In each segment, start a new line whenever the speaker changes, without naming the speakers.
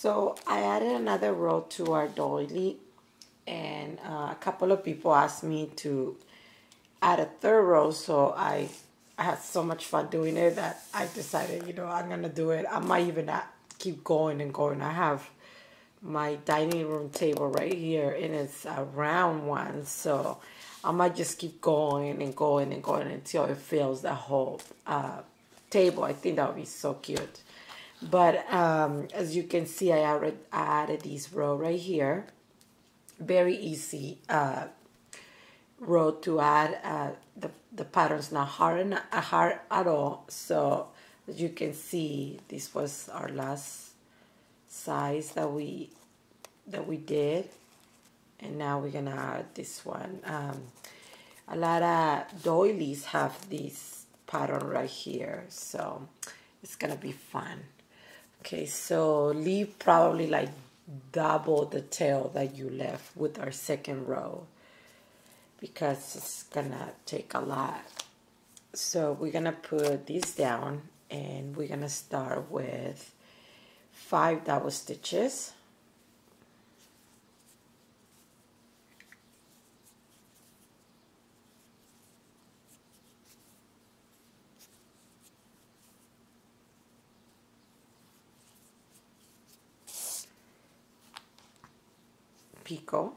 So I added another row to our doily and uh, a couple of people asked me to add a third row so I I had so much fun doing it that I decided you know I'm gonna do it. I might even keep going and going. I have my dining room table right here and it's a round one so I might just keep going and going and going until it fills the whole uh, table. I think that would be so cute but um, as you can see I already added this row right here. Very easy uh, row to add uh, the, the patterns not hard, uh, hard at all. So as you can see this was our last size that we that we did. And now we're gonna add this one. Um, a lot of doilies have this pattern right here. So it's gonna be fun okay so leave probably like double the tail that you left with our second row because it's gonna take a lot. So we're gonna put these down and we're gonna start with five double stitches picot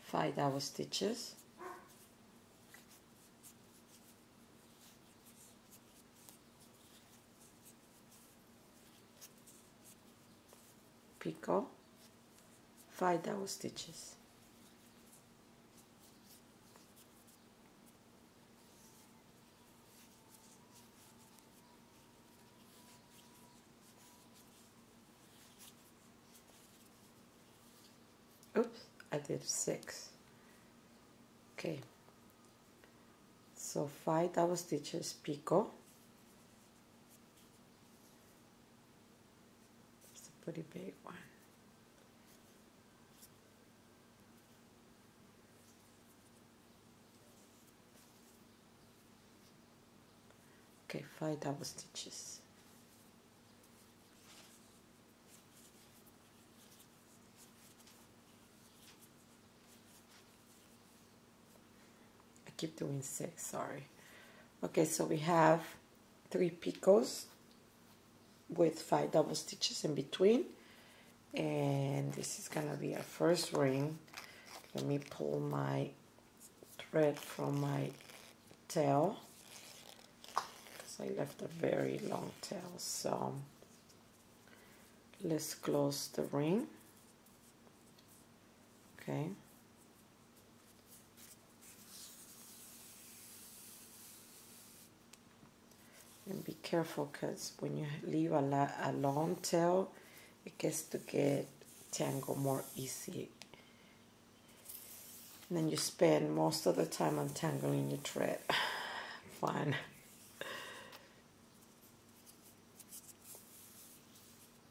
five double stitches. Picot five double stitches did six. Okay. So five double stitches picot it's a pretty big one. Okay five double stitches keep doing six, sorry. Okay, so we have three picots with five double stitches in between. And this is gonna be our first ring. Let me pull my thread from my tail because I left a very long tail. So let's close the ring. Okay. And be careful because when you leave a, a long tail it gets to get tangled more easy. And then you spend most of the time untangling your thread. Fine.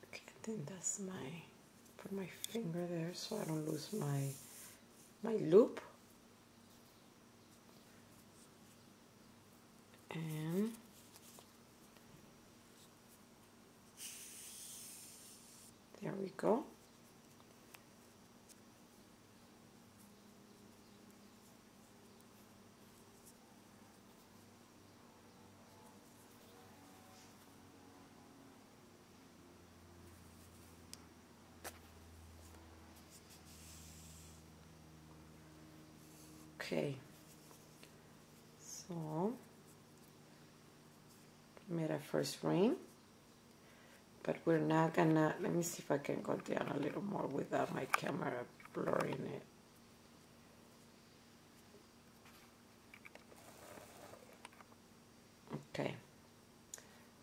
Okay I think that's my put my finger there so I don't lose my my loop. And There we go. Okay, so made our first ring but we're not gonna let me see if I can go down a little more without my camera blurring it. Okay.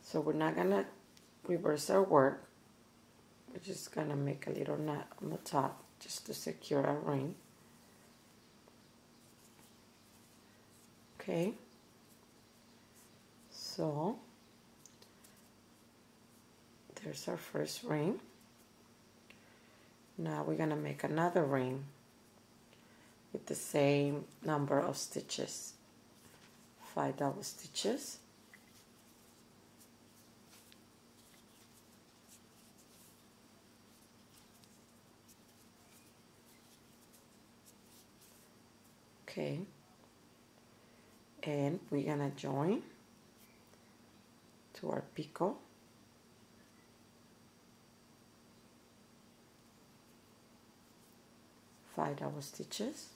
So we're not gonna reverse our work. We're just gonna make a little knot on the top just to secure our ring. Okay. So there's our first ring. Now we're going to make another ring with the same number of stitches. 5 double stitches. Okay. And we're going to join to our picot. Five double stitches.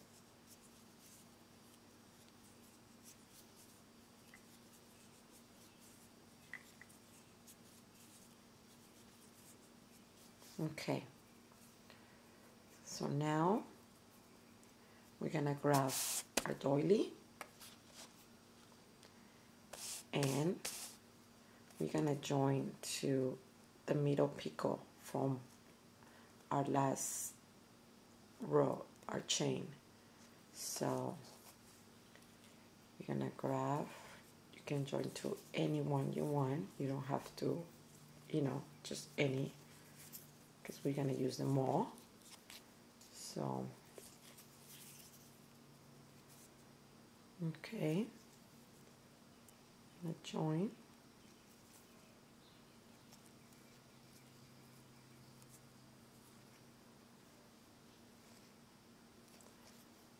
Okay. So now we're gonna grab our doily and we're gonna join to the middle picot from our last row our chain. So you're gonna grab you can join to any one you want. You don't have to you know just any because we're gonna use them all. So okay. Gonna join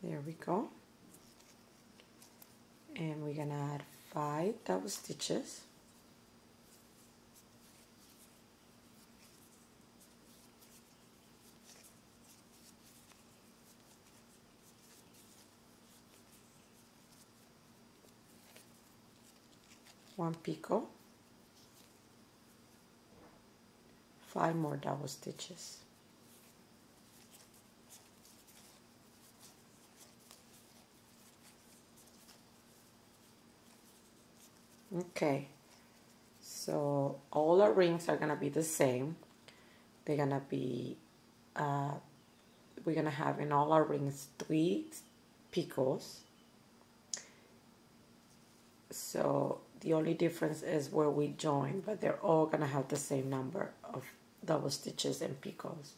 there we go. And we're gonna add five double stitches. One picot five more double stitches okay. So all our rings are gonna be the same. They're gonna be uh, we're gonna have in all our rings three picots so the only difference is where we join but they're all gonna have the same number of double stitches and picots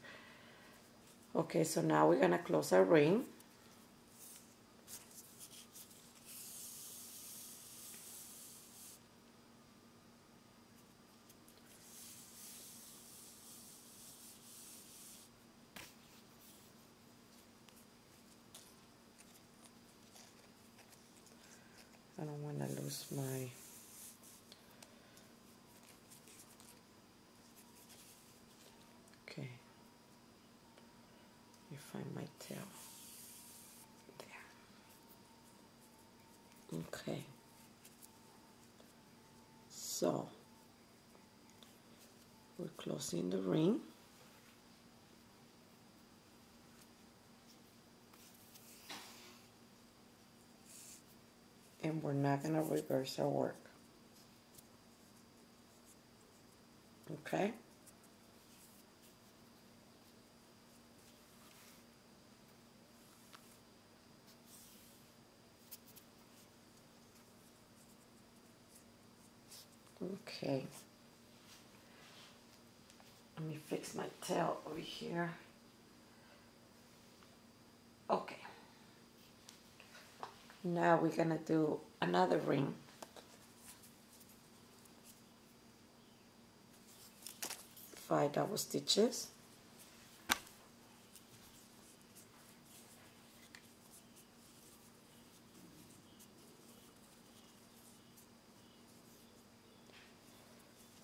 okay so now we're gonna close our ring I don't want to lose my okay you find my tail there okay so we're closing the ring and we're not going to reverse our work. Okay? Okay. Let me fix my tail over here. Okay. Now we're gonna do another ring. Five double stitches.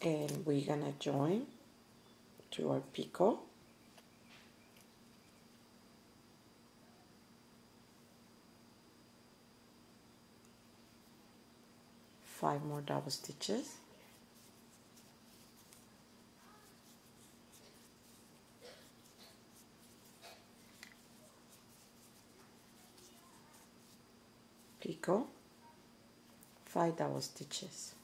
And we're gonna join to our picot. five more double stitches. Picot five double stitches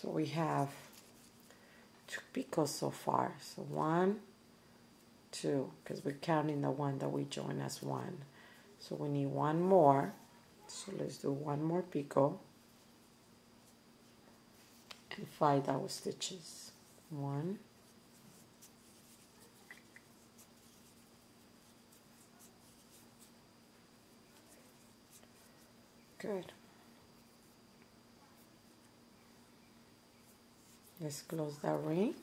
so we have two picots so far. So one two because we're counting the one that we join as one. So we need one more. So let's do one more picot and five double stitches. One good let's close that ring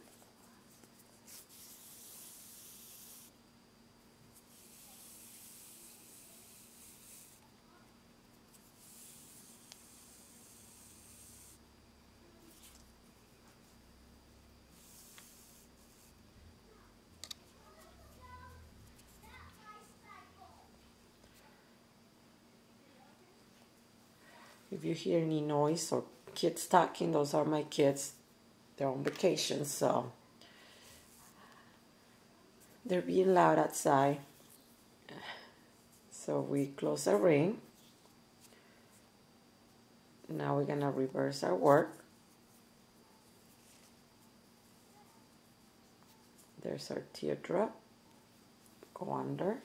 If you hear any noise or kids talking, those are my kids. They're on vacation, so they're being loud outside. So we close the ring. Now we're gonna reverse our work. There's our teardrop. Go under.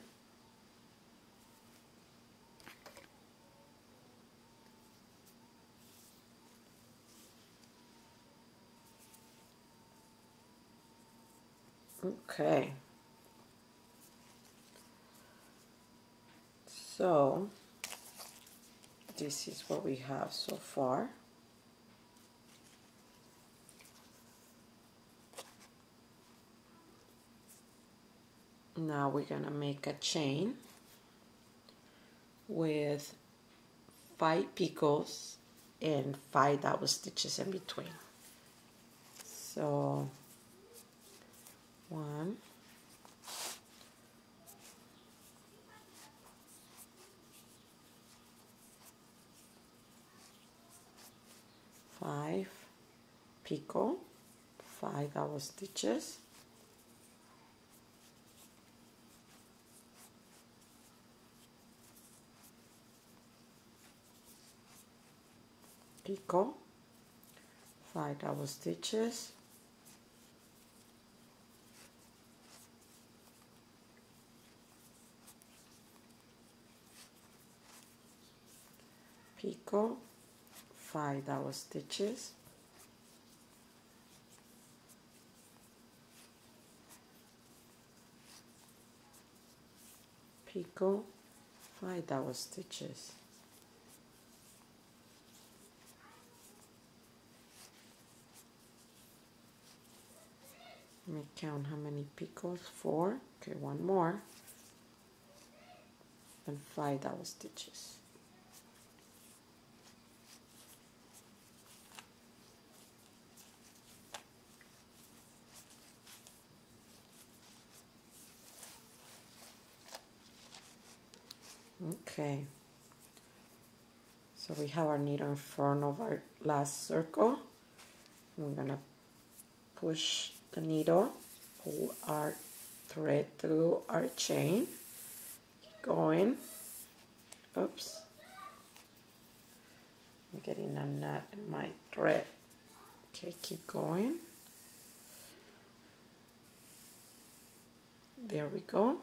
Okay. So, this is what we have so far. Now we're gonna make a chain with five picots and five double stitches in between. So one, five picot, five double stitches, picot, five double stitches, picot, five double stitches, picot, five double stitches. Let me count how many picots. Four. Okay, one more. And five double stitches. Okay. So we have our needle in front of our last circle. We're gonna push the needle, pull our thread through our chain, keep going. Oops. I'm getting a knot in my thread. Okay, keep going. There we go.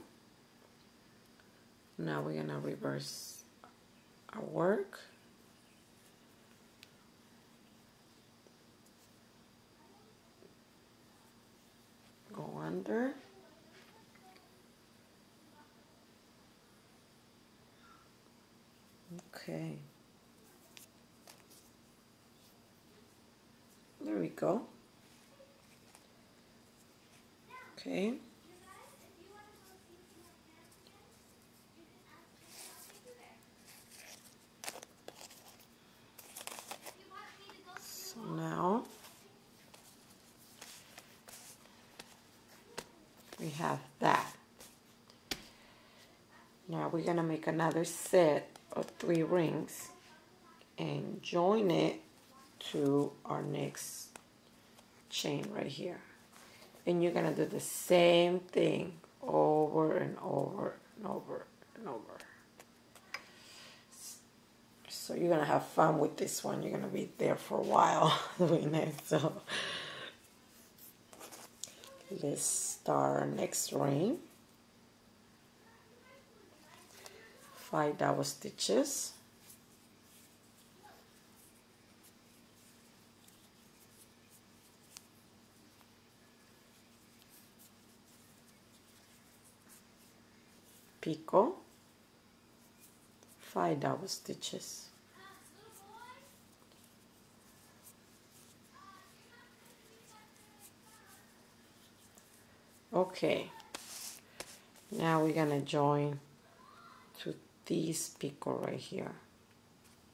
Now we're gonna reverse our work. Go under. Okay. There we go. Okay. So now we have that. Now we're gonna make another set of three rings and join it to our next chain right here. And you're gonna do the same thing over and over and over and over. So you're gonna have fun with this one. You're gonna be there for a while doing it. So let's start our next ring. find our stitches. Picot. find our stitches. Okay. Now we're gonna join this picot right here.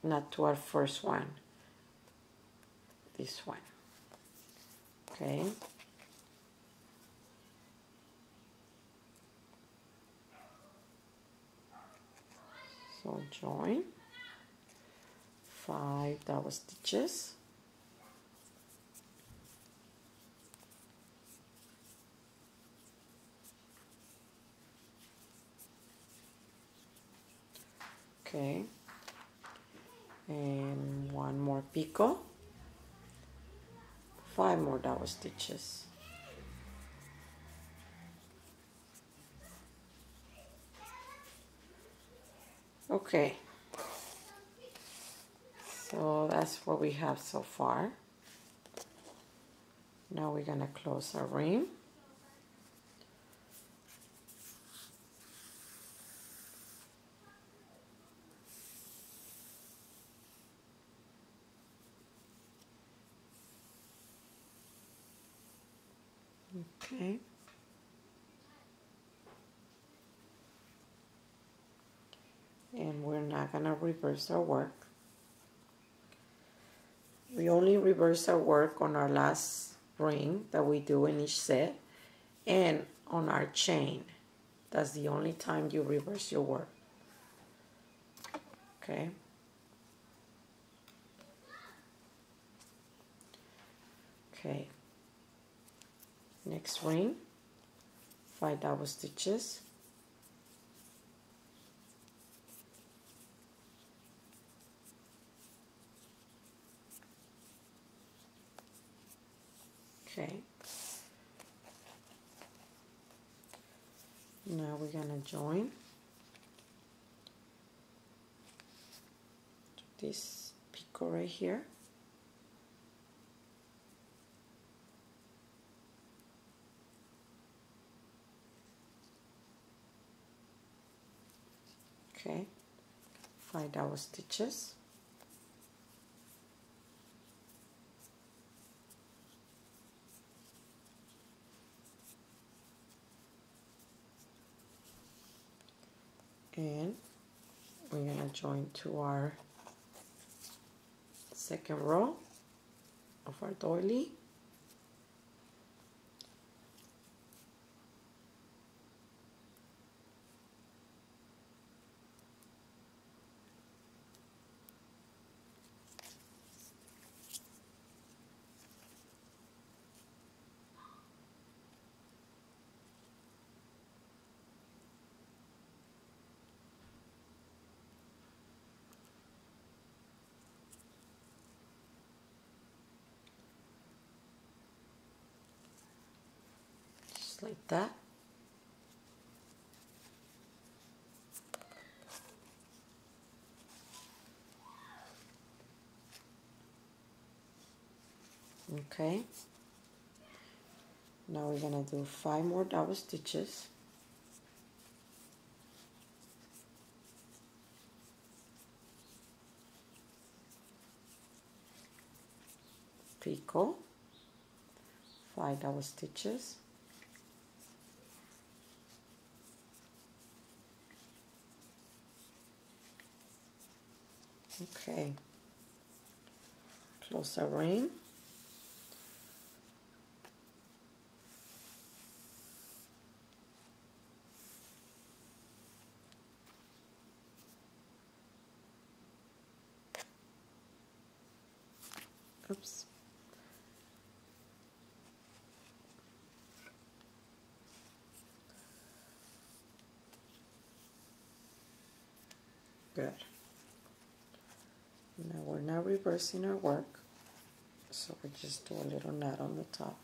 Not to our first one. This one. Okay. So join. Five double stitches okay. And one more picot five more double stitches. Okay. So that's what we have so far. Now we're gonna close our ring Okay. And we're not going to reverse our work. We only reverse our work on our last ring that we do in each set and on our chain. That's the only time you reverse your work. Okay. Okay, next ring. Five double stitches. Okay. Now we're gonna join. This picot right here okay. Five double stitches. And we're gonna join to our second row of our doily just like that. Okay. Now we're gonna do five more double stitches. Picot, five double stitches. Okay. Close our ring. Oops. Good. Now we're not reversing our work, so we just do a little knot on the top.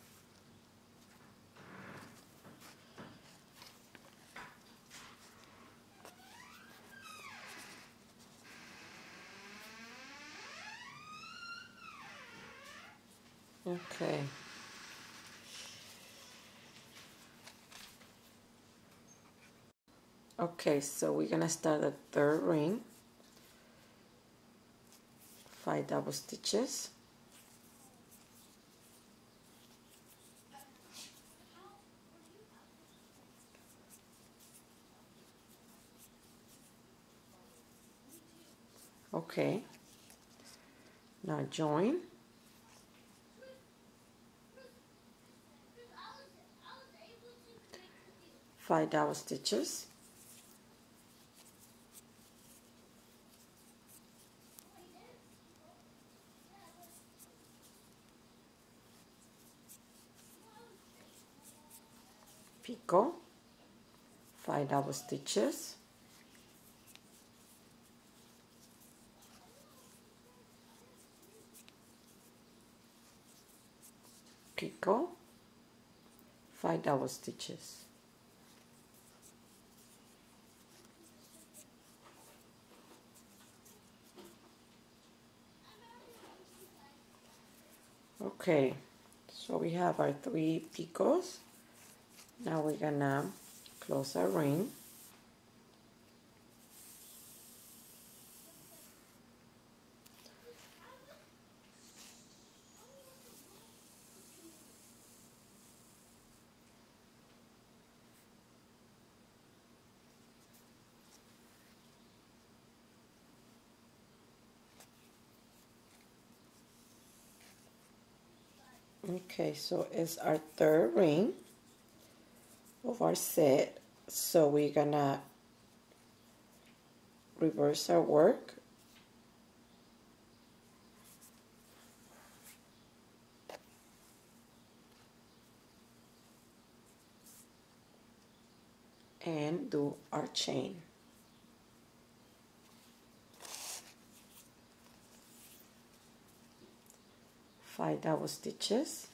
Okay. Okay, so we're gonna start the third ring. 5 double stitches. Okay. Now join. Five double stitches. Picot, five double stitches. picot, five double stitches. Okay, so we have our three picots. Now we're gonna close our ring. Okay, so it's our third ring of our set. So we're gonna reverse our work. And do our chain. five double stitches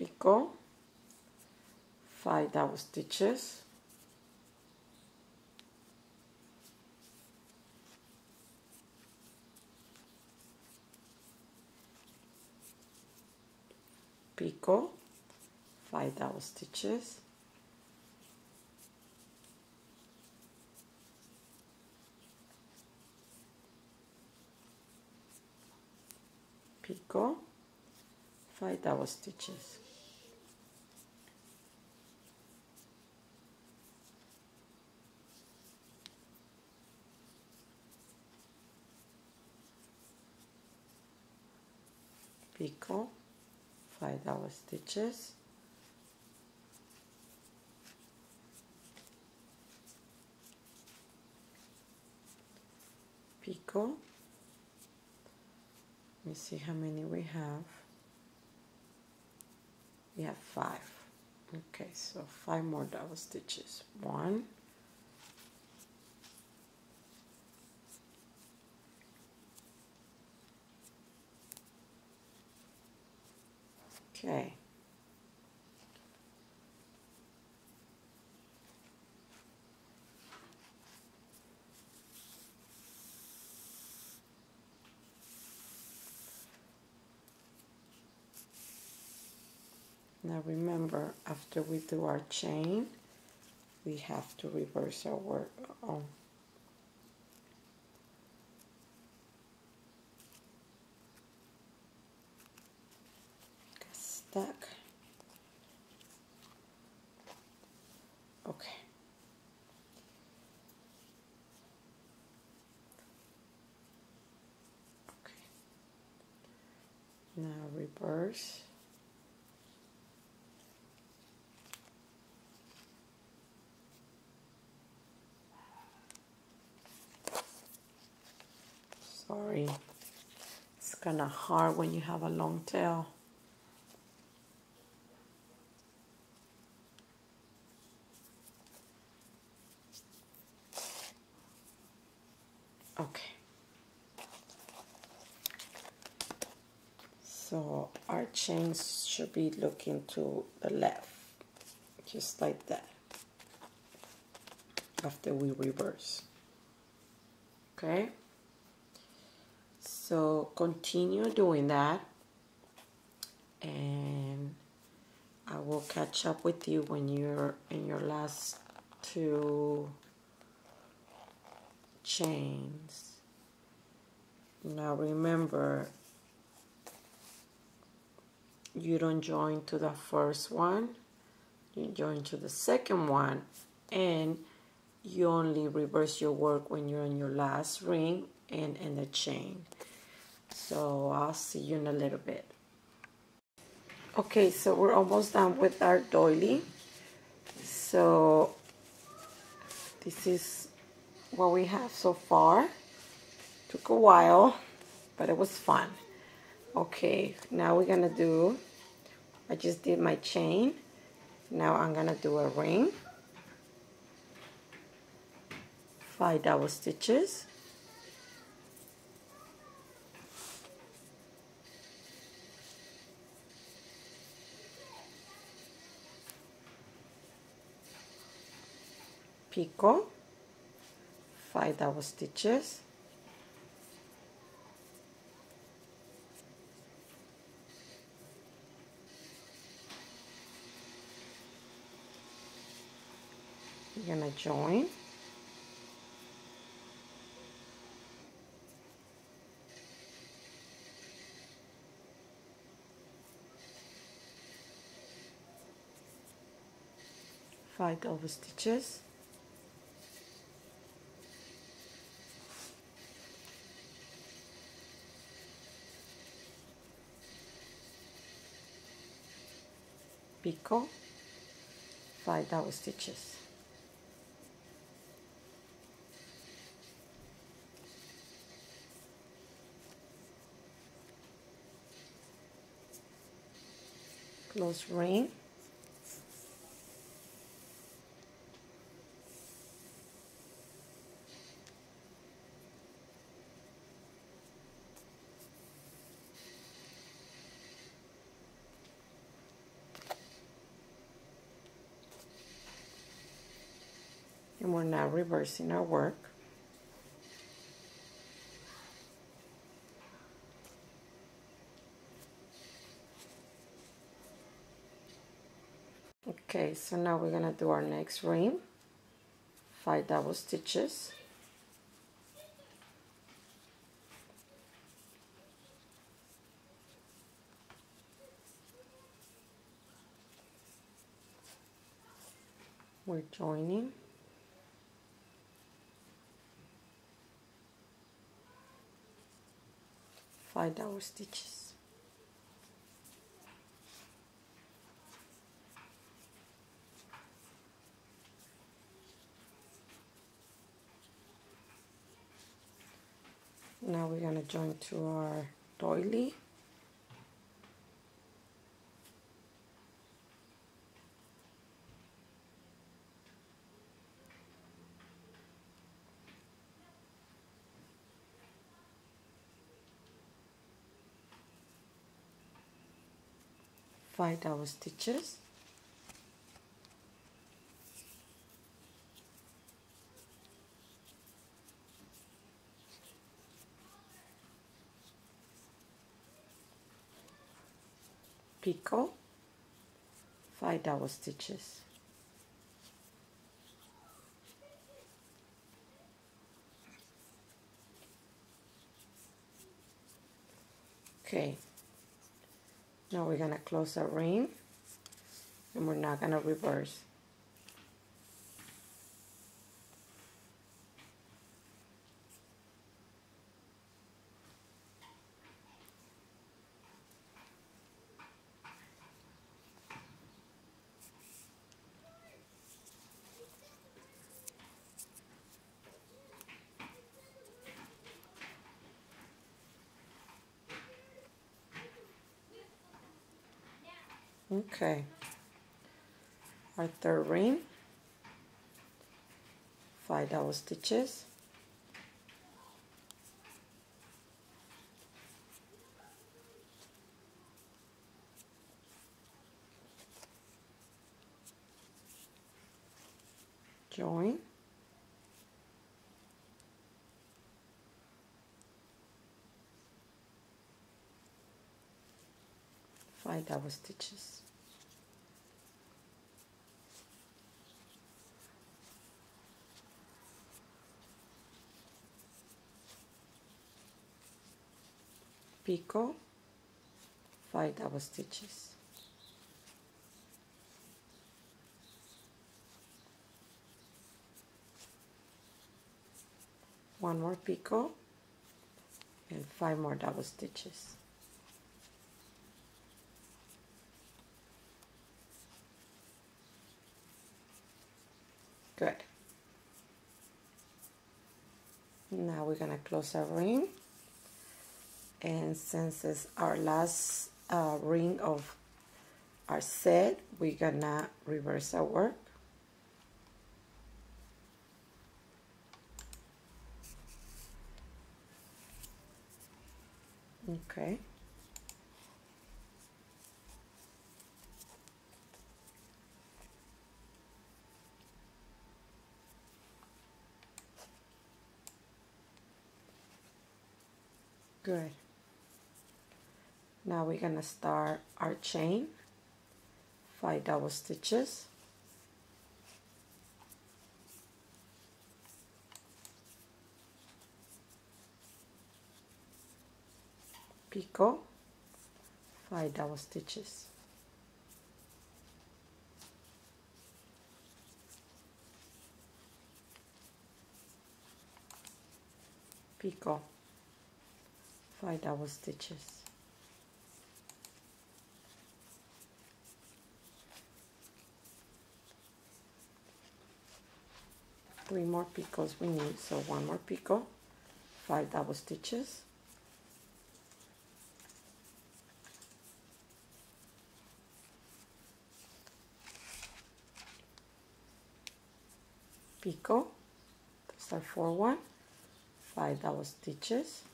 picot five double stitches picot five double stitches picot five double stitches picot five double stitches. Picot let me see how many we have. We have five. Okay so five more double stitches. One okay Now remember, after we do our chain, we have to reverse our work. Oh. Stuck. Okay. Okay. Now reverse. Sorry. It's kind of hard when you have a long tail. Okay. So our chains should be looking to the left, just like that, after we reverse. Okay. So continue doing that and I will catch up with you when you're in your last two chains. Now remember you don't join to the first one you join to the second one and you only reverse your work when you're on your last ring and in the chain. So I'll see you in a little bit. Okay so we're almost done with our doily. So this is what we have so far. Took a while but it was fun okay now we're gonna do I just did my chain. Now I'm gonna do a ring. Five double stitches. Picot five double stitches you're gonna join five double stitches. Picot five double stitches close ring and we're now reversing our work okay so now we're gonna do our next ring. Five double stitches. We're joining. Five double stitches now we're going to join to our doily. Five double stitches picot five double stitches. Okay now we're gonna close our ring and we're not gonna reverse Okay. Our third ring. Five double stitches. Join. Five double stitches. Picot five double stitches. One more picot and five more double stitches. Good. Now we're gonna close our ring and since it's our last uh, ring of our set we're gonna reverse our work. Okay. Good now we're gonna start our chain. Five double stitches. Picot five double stitches. Picot five double stitches three more picots we need so one more picot five double stitches. Picot start for one five double stitches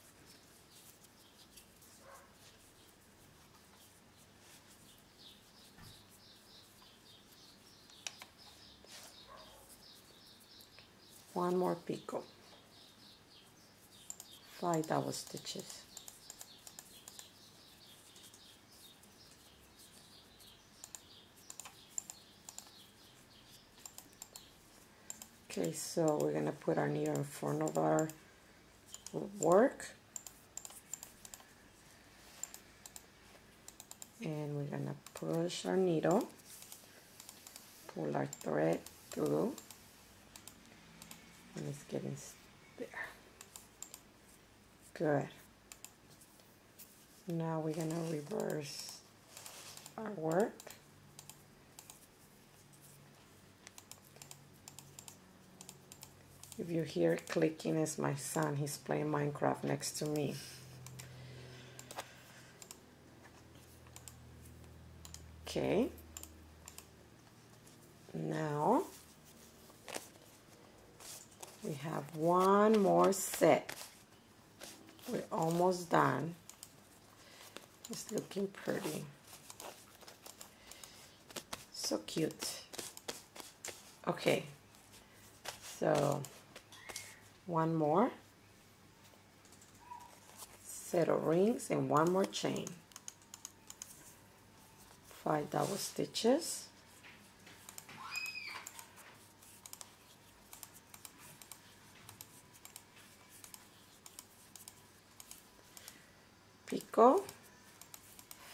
one more picot five double stitches okay so we're gonna put our needle in front of our work. And we're gonna push our needle. Pull our thread through and it's getting there. Good. Now we're gonna reverse our work. If you hear clicking it's my son. He's playing Minecraft next to me. Okay. Now we have one more set. We're almost done. It's looking pretty. So cute. Okay. So one more. Set of rings and one more chain. Five double stitches picot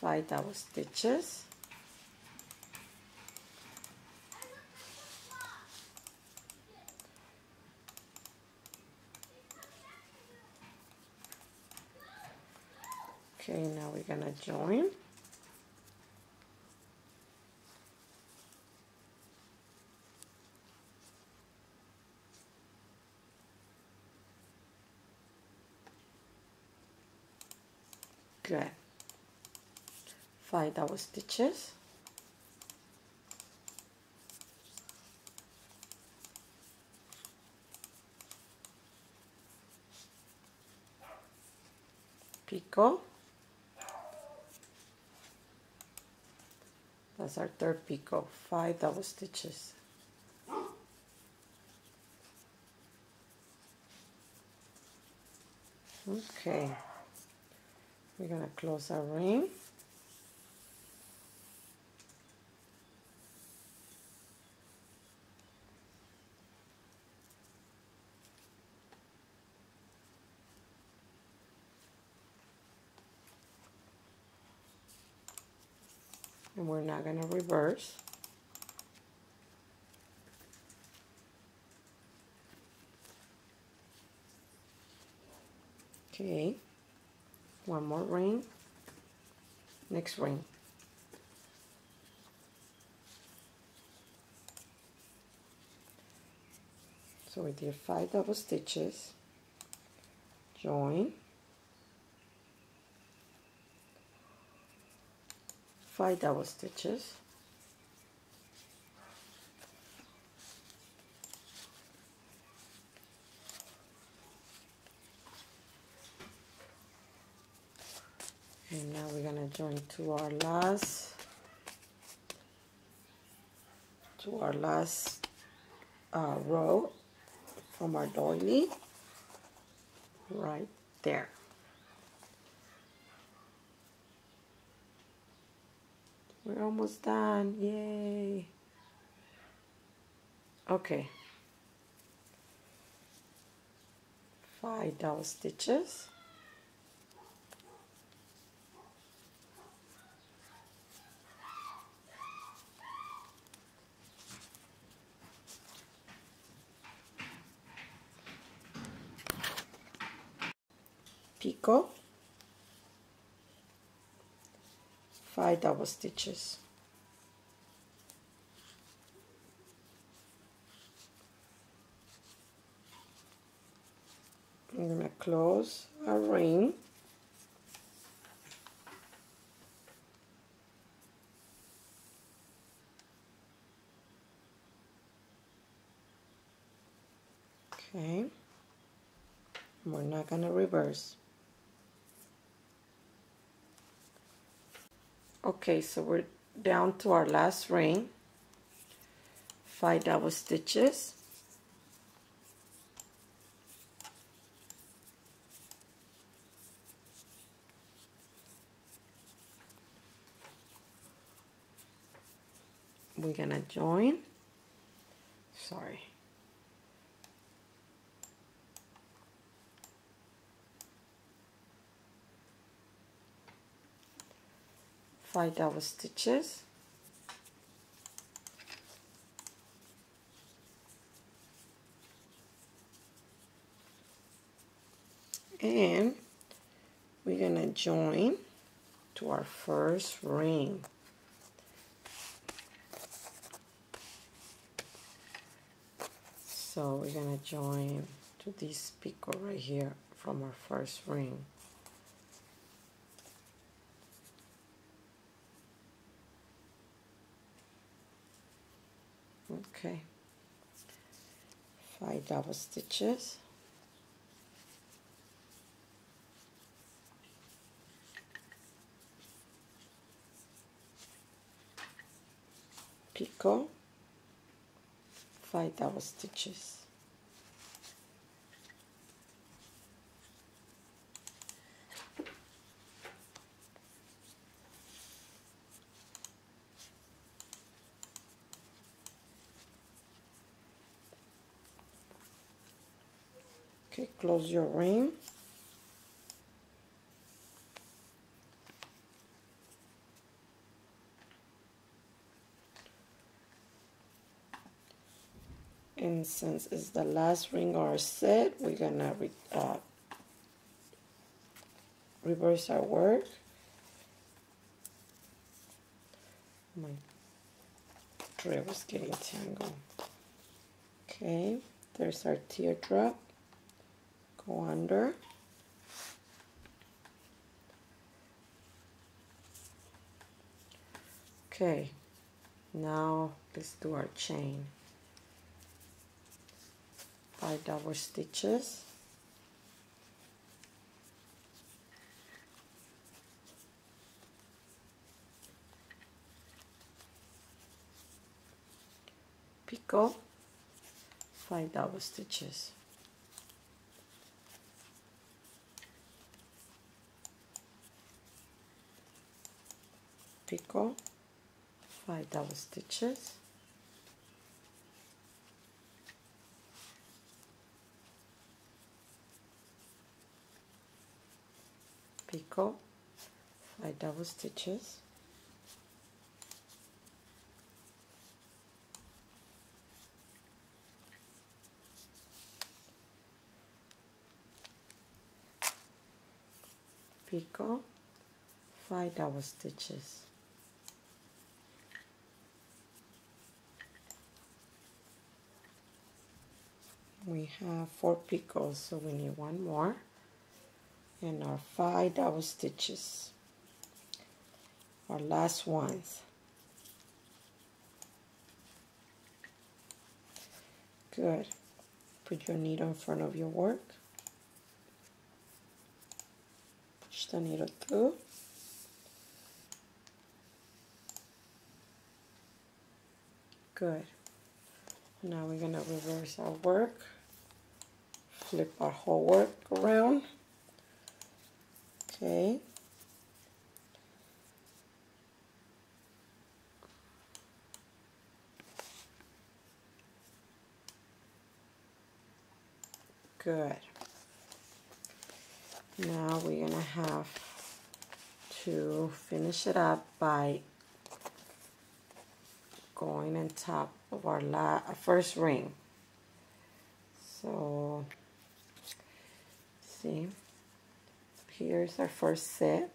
five double stitches. Okay now we're gonna join five double stitches. Picot that's our third picot five double stitches. Okay we're gonna close our ring and we're not going to reverse. Okay one more ring next ring so we did five double stitches. Join. Five double stitches and now we're gonna join to our last to our last uh, row from our doily. Right there. We're almost done. Yay. Okay. Five double stitches picot five double stitches. I'm gonna close a ring. Okay. We're not gonna reverse okay so we're down to our last ring. Five double stitches. We're gonna join. Sorry five double stitches. And we're gonna join to our first ring. So we're gonna join to this picot right here from our first ring okay. Five double stitches. Picot five double stitches your ring. And since it's the last ring our set we're gonna re uh, reverse our work. My thread was getting tangled. Okay there's our teardrop go under okay now let's do our chain. Five double stitches. Picot five double stitches picot 5 double stitches. Picot, 5 double stitches. Picot, 5 double stitches. We have four picots so we need one more. And our five double stitches. Our last ones. Good. Put your needle in front of your work. Push the needle through. Good. Now we're going to reverse our work flip our whole work around. Okay. Good. Now we're gonna have to finish it up by going on top of our la uh, first ring. So see. Here's our first set.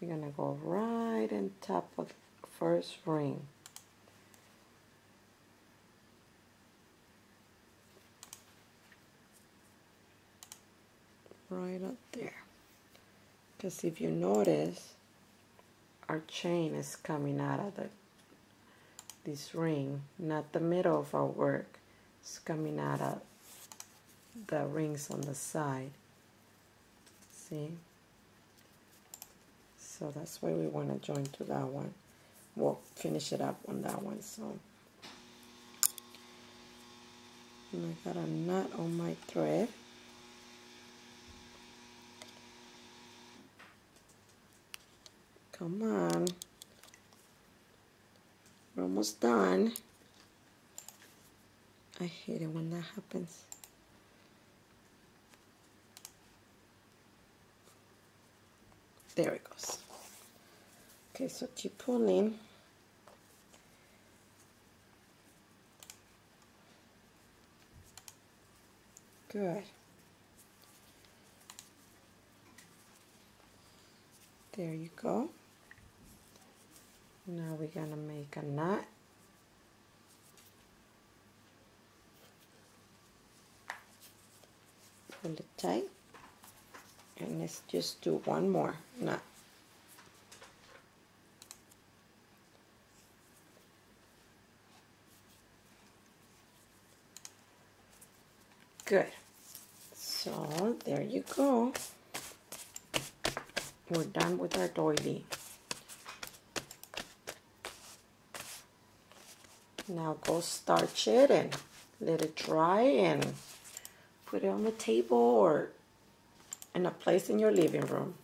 We're gonna go right on top of the first ring. Right up there. Because if you notice our chain is coming out of the this ring. Not the middle of our work. It's coming out of the rings on the side see so that's why we want to join to that one we'll finish it up on that one so and I got a knot on my thread Come on. We're almost done. I hate it when that happens. There it goes. Okay, so keep pulling. Good. There you go. Now we're going to make a knot. Pull it tight. And let's just do one more knot. Good. So there you go. We're done with our doily. Now go starch it and let it dry and put it on the table or in a place in your living room.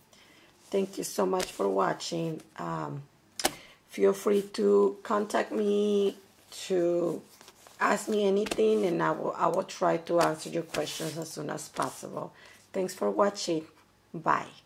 Thank you so much for watching. Um, feel free to contact me to ask me anything and I will, I will try to answer your questions as soon as possible. Thanks for watching. Bye.